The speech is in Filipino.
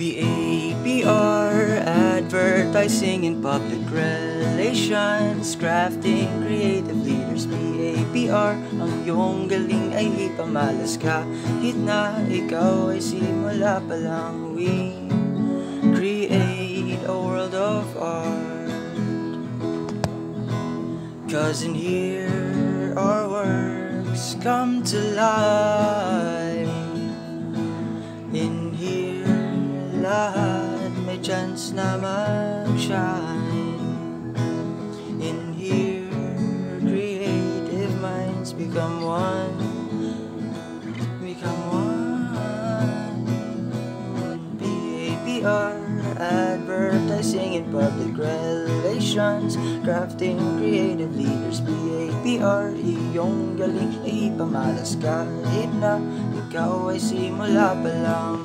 BAPR Advertising and Public Relations Crafting Creative Leaders. BAPR Ang iyong galing ay ipamalas Kahit na ikaw ay simula pa lang. We create a world of art. Cause in here come to life. In here lahat may chance na mag-shine In here creative minds become one. Become one. BAPR Advertising and Public Relations Crafting creative leaders BAPR Iyong galing ay pamalas kahit na Ikaw ay simula pa lang